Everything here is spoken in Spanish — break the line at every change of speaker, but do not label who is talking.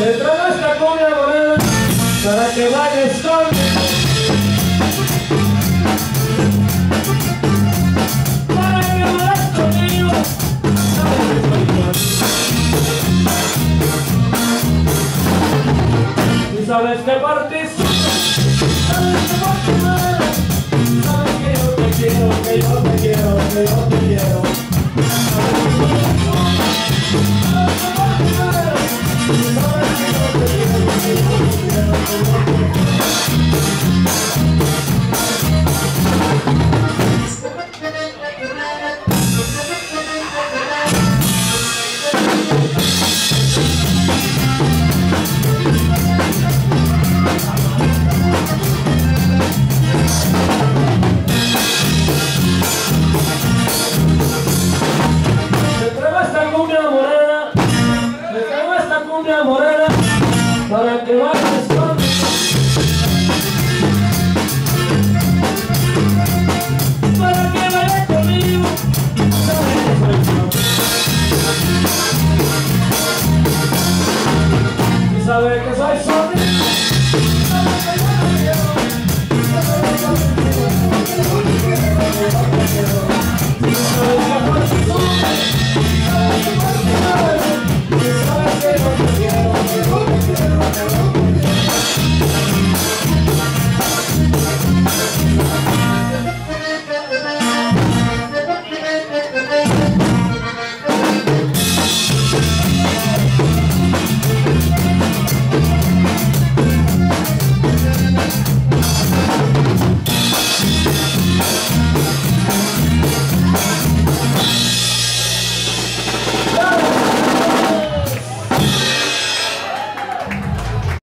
con mi morena para que bailes conmigo. Para que bailes conmigo. Sabes que. Y sabes que participo. Sabes que madre. Sabes que yo te quiero, que yo te quiero, que yo te quiero. Para que bailes conmigo. Para que bailes conmigo, sabes que soy yo. Y sabes que soy sordo.